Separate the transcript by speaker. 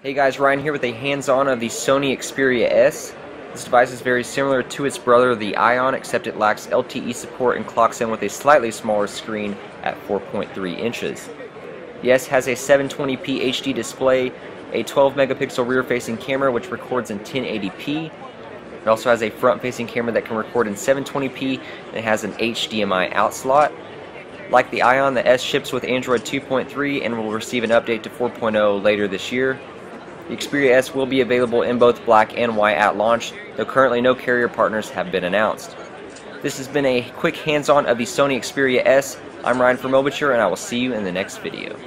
Speaker 1: Hey guys, Ryan here with a hands-on of the Sony Xperia S. This device is very similar to its brother, the Ion, except it lacks LTE support and clocks in with a slightly smaller screen at 4.3 inches. The S has a 720p HD display, a 12 megapixel rear-facing camera which records in 1080p. It also has a front-facing camera that can record in 720p and it has an HDMI out slot. Like the Ion, the S ships with Android 2.3 and will receive an update to 4.0 later this year. The Xperia S will be available in both black and white at launch, though currently no carrier partners have been announced. This has been a quick hands-on of the Sony Xperia S. I'm Ryan from Mobiture, and I will see you in the next video.